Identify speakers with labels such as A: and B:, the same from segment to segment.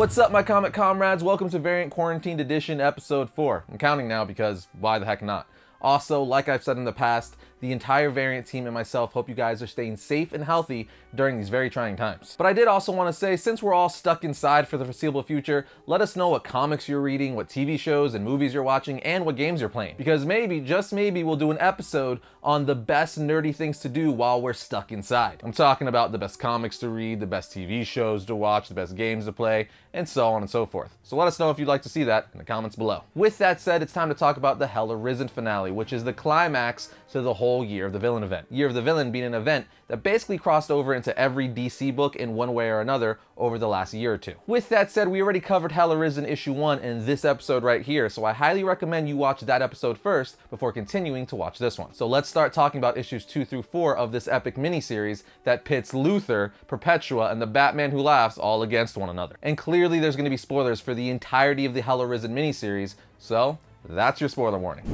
A: What's up, my comic comrades? Welcome to Variant Quarantined Edition, Episode 4. I'm counting now because why the heck not? Also, like I've said in the past, the entire Variant team and myself hope you guys are staying safe and healthy during these very trying times. But I did also want to say, since we're all stuck inside for the foreseeable future, let us know what comics you're reading, what TV shows and movies you're watching, and what games you're playing. Because maybe, just maybe, we'll do an episode on the best nerdy things to do while we're stuck inside. I'm talking about the best comics to read, the best TV shows to watch, the best games to play, and so on and so forth. So let us know if you'd like to see that in the comments below. With that said, it's time to talk about the Hell Arisen finale, which is the climax to the whole Year of the Villain event. Year of the Villain being an event that basically crossed over into every DC book in one way or another over the last year or two. With that said, we already covered Hell Arisen issue 1 in this episode right here, so I highly recommend you watch that episode first before continuing to watch this one. So let's start talking about issues 2 through 4 of this epic miniseries that pits Luthor, Perpetua, and the Batman Who Laughs all against one another. And clearly there's going to be spoilers for the entirety of the Hell Arisen miniseries, so that's your spoiler warning.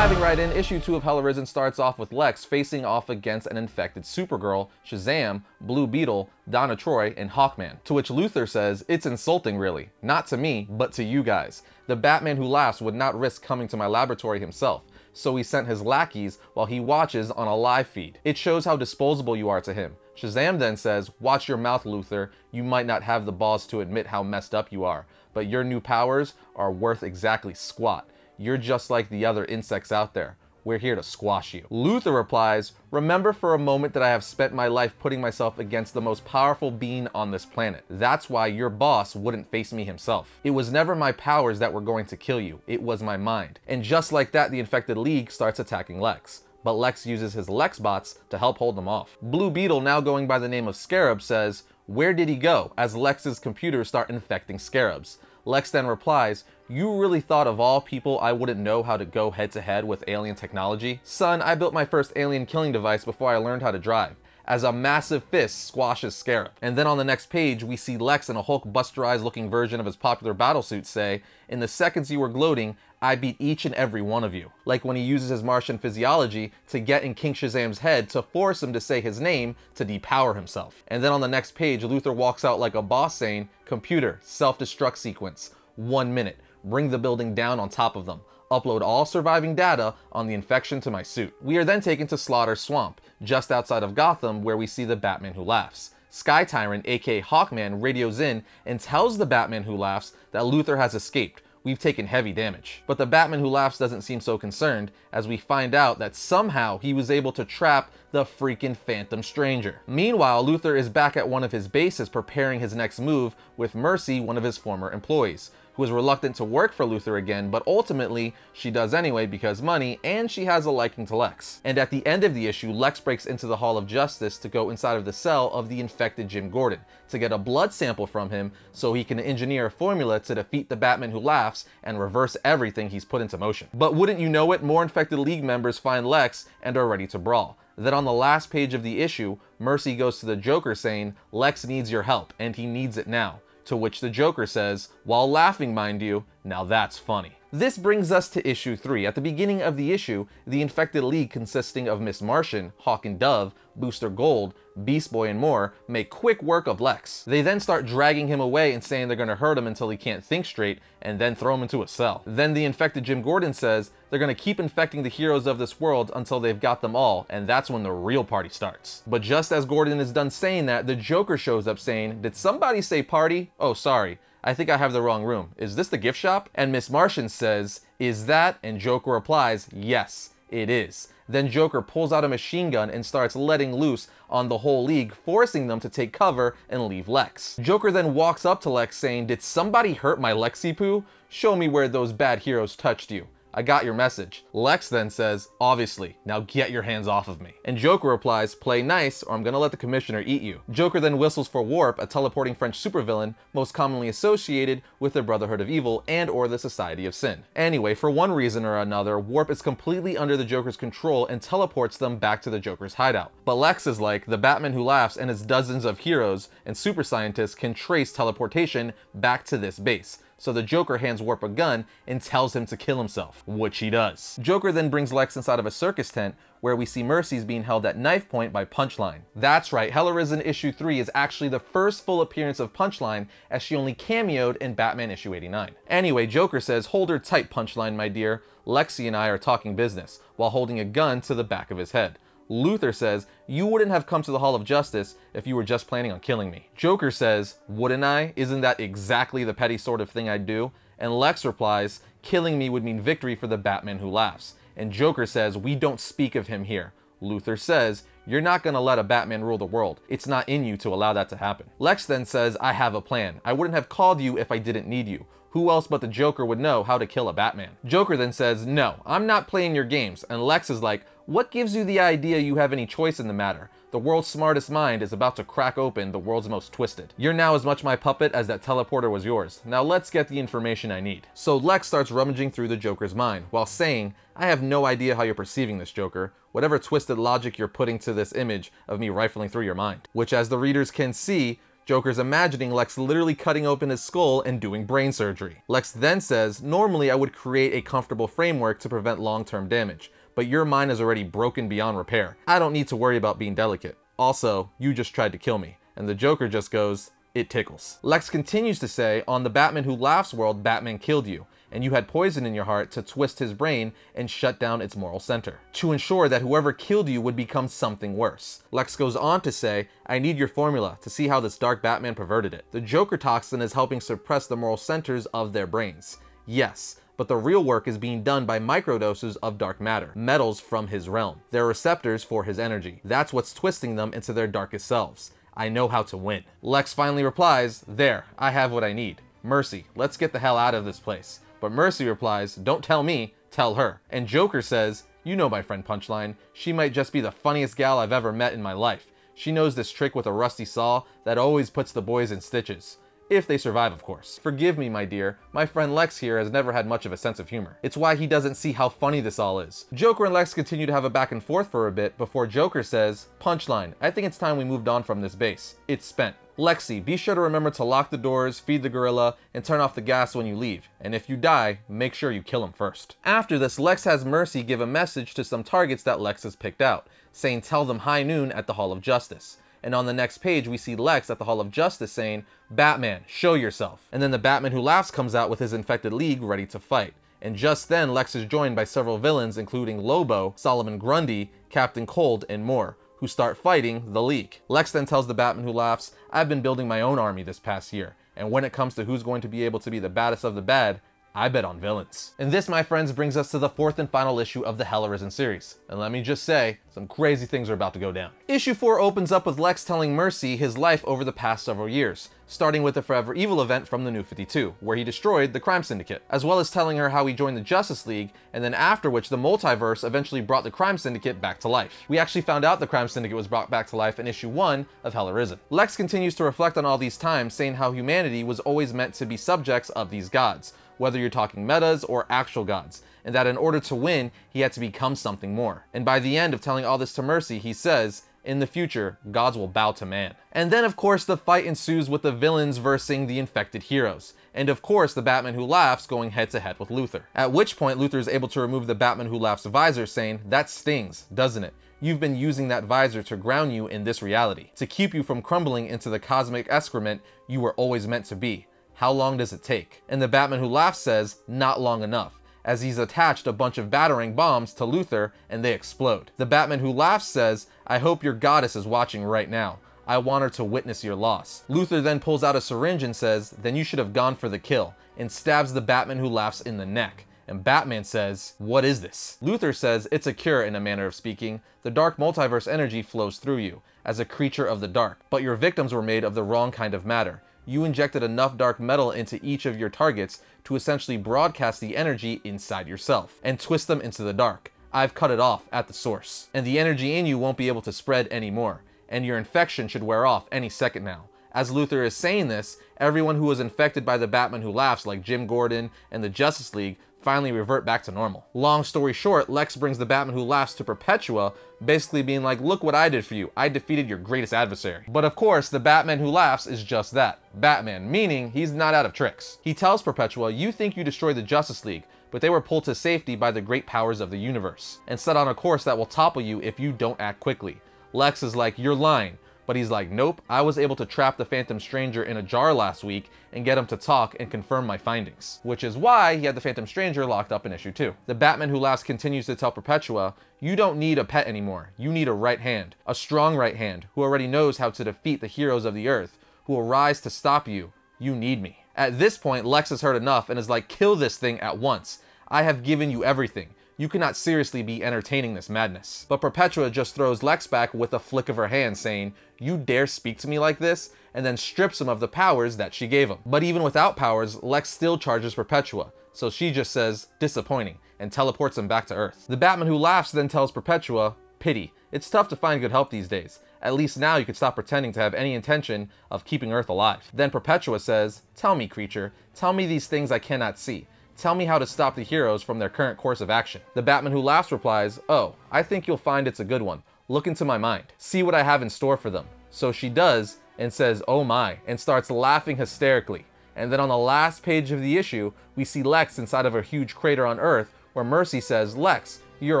A: Diving right in, issue 2 of Hell Arisen starts off with Lex facing off against an infected Supergirl, Shazam, Blue Beetle, Donna Troy, and Hawkman. To which Luthor says, It's insulting, really. Not to me, but to you guys. The Batman who laughs would not risk coming to my laboratory himself so he sent his lackeys while he watches on a live feed. It shows how disposable you are to him. Shazam then says, Watch your mouth, Luthor. You might not have the balls to admit how messed up you are, but your new powers are worth exactly squat. You're just like the other insects out there. We're here to squash you. Luthor replies, Remember for a moment that I have spent my life putting myself against the most powerful being on this planet. That's why your boss wouldn't face me himself. It was never my powers that were going to kill you, it was my mind. And just like that, the infected League starts attacking Lex but Lex uses his Lexbots to help hold them off. Blue Beetle, now going by the name of Scarab, says, Where did he go? as Lex's computers start infecting Scarabs. Lex then replies, You really thought of all people I wouldn't know how to go head to head with alien technology? Son, I built my first alien killing device before I learned how to drive as a massive fist squashes Scarab. And then on the next page, we see Lex in a Hulk busterized looking version of his popular battlesuit say, In the seconds you were gloating, I beat each and every one of you. Like when he uses his Martian physiology to get in King Shazam's head to force him to say his name to depower himself. And then on the next page, Luthor walks out like a boss saying, Computer, self-destruct sequence, one minute, bring the building down on top of them upload all surviving data on the infection to my suit. We are then taken to Slaughter Swamp, just outside of Gotham, where we see the Batman who laughs. Sky Tyrant, aka Hawkman, radios in and tells the Batman who laughs that Luthor has escaped, we've taken heavy damage. But the Batman who laughs doesn't seem so concerned as we find out that somehow he was able to trap the freaking Phantom Stranger. Meanwhile, Luthor is back at one of his bases preparing his next move with Mercy, one of his former employees who is reluctant to work for Luthor again, but ultimately she does anyway because money, and she has a liking to Lex. And at the end of the issue, Lex breaks into the Hall of Justice to go inside of the cell of the infected Jim Gordon to get a blood sample from him so he can engineer a formula to defeat the Batman who laughs and reverse everything he's put into motion. But wouldn't you know it, more infected League members find Lex and are ready to brawl. Then on the last page of the issue, Mercy goes to the Joker saying, Lex needs your help, and he needs it now. To which the Joker says, while laughing mind you, now that's funny. This brings us to issue 3. At the beginning of the issue, the infected league consisting of Miss Martian, Hawk and Dove, Booster Gold, Beast Boy, and more make quick work of Lex. They then start dragging him away and saying they're gonna hurt him until he can't think straight and then throw him into a cell. Then the infected Jim Gordon says they're gonna keep infecting the heroes of this world until they've got them all, and that's when the real party starts. But just as Gordon is done saying that, the Joker shows up saying, Did somebody say party? Oh, sorry. I think I have the wrong room. Is this the gift shop? And Miss Martian says, Is that? And Joker replies, Yes, it is. Then Joker pulls out a machine gun and starts letting loose on the whole league, forcing them to take cover and leave Lex. Joker then walks up to Lex saying, Did somebody hurt my Lexi Poo? Show me where those bad heroes touched you. I got your message. Lex then says, obviously, now get your hands off of me. And Joker replies, play nice or I'm gonna let the commissioner eat you. Joker then whistles for Warp, a teleporting French supervillain most commonly associated with the Brotherhood of Evil and or the Society of Sin. Anyway, for one reason or another, Warp is completely under the Joker's control and teleports them back to the Joker's hideout. But Lex is like, the Batman who laughs and his dozens of heroes and super scientists can trace teleportation back to this base so the Joker hands Warp a gun and tells him to kill himself, which he does. Joker then brings Lex inside of a circus tent where we see Mercy's being held at knife point by Punchline. That's right, Hell Arisen issue 3 is actually the first full appearance of Punchline as she only cameoed in Batman issue 89. Anyway, Joker says, hold her tight Punchline my dear, Lexi and I are talking business, while holding a gun to the back of his head. Luthor says, You wouldn't have come to the Hall of Justice if you were just planning on killing me. Joker says, Wouldn't I? Isn't that exactly the petty sort of thing I'd do? And Lex replies, Killing me would mean victory for the Batman who laughs. And Joker says, We don't speak of him here. Luthor says, You're not gonna let a Batman rule the world. It's not in you to allow that to happen. Lex then says, I have a plan. I wouldn't have called you if I didn't need you. Who else but the Joker would know how to kill a Batman? Joker then says, No, I'm not playing your games. And Lex is like, What gives you the idea you have any choice in the matter? The world's smartest mind is about to crack open the world's most twisted. You're now as much my puppet as that teleporter was yours. Now let's get the information I need. So Lex starts rummaging through the Joker's mind, while saying, I have no idea how you're perceiving this, Joker. Whatever twisted logic you're putting to this image of me rifling through your mind. Which, as the readers can see, Joker's imagining Lex literally cutting open his skull and doing brain surgery. Lex then says, Normally I would create a comfortable framework to prevent long term damage, but your mind is already broken beyond repair. I don't need to worry about being delicate. Also, you just tried to kill me. And the Joker just goes, It tickles. Lex continues to say, On the Batman Who Laughs world, Batman killed you and you had poison in your heart to twist his brain and shut down its moral center, to ensure that whoever killed you would become something worse. Lex goes on to say, I need your formula to see how this dark Batman perverted it. The Joker toxin is helping suppress the moral centers of their brains. Yes, but the real work is being done by microdoses of dark matter, metals from his realm. They're receptors for his energy. That's what's twisting them into their darkest selves. I know how to win. Lex finally replies, There, I have what I need. Mercy, let's get the hell out of this place. But Mercy replies, Don't tell me, tell her. And Joker says, You know my friend Punchline. She might just be the funniest gal I've ever met in my life. She knows this trick with a rusty saw that always puts the boys in stitches. If they survive, of course. Forgive me, my dear. My friend Lex here has never had much of a sense of humor. It's why he doesn't see how funny this all is. Joker and Lex continue to have a back and forth for a bit before Joker says, Punchline, I think it's time we moved on from this base. It's spent. Lexi, be sure to remember to lock the doors, feed the gorilla, and turn off the gas when you leave. And if you die, make sure you kill him first. After this, Lex has Mercy give a message to some targets that Lex has picked out, saying tell them high noon at the Hall of Justice. And on the next page, we see Lex at the Hall of Justice saying, Batman, show yourself. And then the Batman Who Laughs comes out with his infected league ready to fight. And just then, Lex is joined by several villains, including Lobo, Solomon Grundy, Captain Cold, and more, who start fighting the League. Lex then tells the Batman Who Laughs, I've been building my own army this past year, and when it comes to who's going to be able to be the baddest of the bad, I bet on villains. And this, my friends, brings us to the fourth and final issue of the Hell Arisen series. And let me just say, some crazy things are about to go down. Issue 4 opens up with Lex telling Mercy his life over the past several years, starting with the Forever Evil event from the New 52, where he destroyed the Crime Syndicate, as well as telling her how he joined the Justice League, and then after which the multiverse eventually brought the Crime Syndicate back to life. We actually found out the Crime Syndicate was brought back to life in issue 1 of Hell Arisen. Lex continues to reflect on all these times, saying how humanity was always meant to be subjects of these gods, whether you're talking metas or actual gods, and that in order to win, he had to become something more. And by the end of telling all this to Mercy, he says, in the future, gods will bow to man. And then, of course, the fight ensues with the villains versing the infected heroes. And of course, the Batman Who Laughs going head to head with Luthor. At which point, Luthor is able to remove the Batman Who Laughs visor, saying, That stings, doesn't it? You've been using that visor to ground you in this reality, to keep you from crumbling into the cosmic excrement you were always meant to be. How long does it take? And the Batman Who Laughs says, not long enough, as he's attached a bunch of Batarang bombs to Luthor and they explode. The Batman Who Laughs says, I hope your goddess is watching right now. I want her to witness your loss. Luthor then pulls out a syringe and says, then you should have gone for the kill, and stabs the Batman Who Laughs in the neck. And Batman says, What is this? Luthor says, It's a cure in a manner of speaking. The dark multiverse energy flows through you, as a creature of the dark, but your victims were made of the wrong kind of matter you injected enough dark metal into each of your targets to essentially broadcast the energy inside yourself and twist them into the dark. I've cut it off at the source. And the energy in you won't be able to spread anymore, and your infection should wear off any second now. As Luthor is saying this, everyone who was infected by the Batman who laughs, like Jim Gordon and the Justice League, finally revert back to normal. Long story short, Lex brings the Batman who laughs to Perpetua, basically being like, look what I did for you. I defeated your greatest adversary. But of course, the Batman who laughs is just that, Batman, meaning he's not out of tricks. He tells Perpetua, you think you destroyed the Justice League, but they were pulled to safety by the great powers of the universe, and set on a course that will topple you if you don't act quickly. Lex is like, you're lying. But he's like, nope, I was able to trap the Phantom Stranger in a jar last week and get him to talk and confirm my findings. Which is why he had the Phantom Stranger locked up in issue 2. The Batman Who Laughs continues to tell Perpetua, you don't need a pet anymore. You need a right hand. A strong right hand who already knows how to defeat the heroes of the earth, who will rise to stop you. You need me. At this point, Lex has heard enough and is like, kill this thing at once. I have given you everything you cannot seriously be entertaining this madness. But Perpetua just throws Lex back with a flick of her hand saying, you dare speak to me like this? And then strips him of the powers that she gave him. But even without powers, Lex still charges Perpetua. So she just says, disappointing, and teleports him back to Earth. The Batman who laughs then tells Perpetua, pity. It's tough to find good help these days. At least now you can stop pretending to have any intention of keeping Earth alive. Then Perpetua says, Tell me, creature, tell me these things I cannot see. Tell me how to stop the heroes from their current course of action. The Batman who laughs replies, Oh, I think you'll find it's a good one. Look into my mind. See what I have in store for them. So she does and says, Oh my, and starts laughing hysterically. And then on the last page of the issue, we see Lex inside of a huge crater on Earth where Mercy says, Lex, you're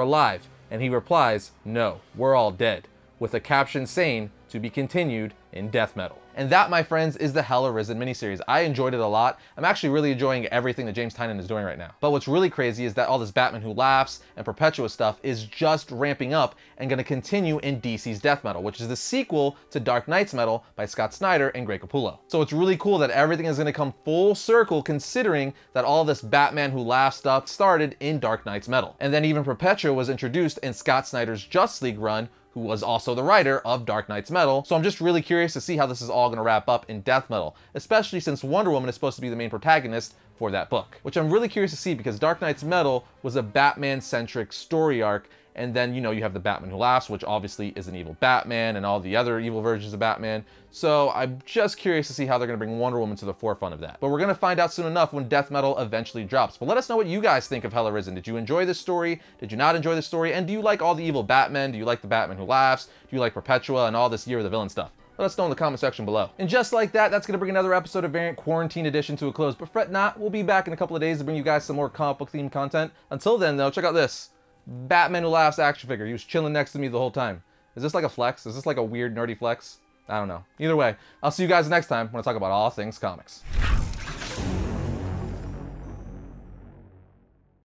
A: alive. And he replies, No, we're all dead. With a caption saying, To be continued in death metal. And that, my friends, is the Hell Arisen miniseries. I enjoyed it a lot. I'm actually really enjoying everything that James Tynion is doing right now. But what's really crazy is that all this Batman Who Laughs and Perpetua stuff is just ramping up and going to continue in DC's Death Metal, which is the sequel to Dark Nights Metal by Scott Snyder and Greg Capullo. So it's really cool that everything is going to come full circle considering that all this Batman Who Laughs stuff started in Dark Nights Metal. And then even Perpetua was introduced in Scott Snyder's Justice League run, who was also the writer of Dark Nights Metal. So I'm just really curious to see how this is all going to wrap up in Death Metal, especially since Wonder Woman is supposed to be the main protagonist for that book, which I'm really curious to see because Dark Nights Metal was a Batman-centric story arc and then, you know, you have the Batman Who Laughs, which obviously is an evil Batman and all the other evil versions of Batman. So I'm just curious to see how they're going to bring Wonder Woman to the forefront of that. But we're going to find out soon enough when Death Metal eventually drops. But let us know what you guys think of Hell Arisen. Did you enjoy this story? Did you not enjoy this story? And do you like all the evil Batman? Do you like the Batman Who Laughs? Do you like Perpetua and all this Year of the Villain stuff? Let us know in the comment section below. And just like that, that's going to bring another episode of Variant Quarantine Edition to a close. But fret not, we'll be back in a couple of days to bring you guys some more comic book themed content. Until then, though, check out this. Batman Who Laughs action figure. He was chilling next to me the whole time. Is this like a flex? Is this like a weird nerdy flex? I don't know. Either way, I'll see you guys next time when I talk about all things comics.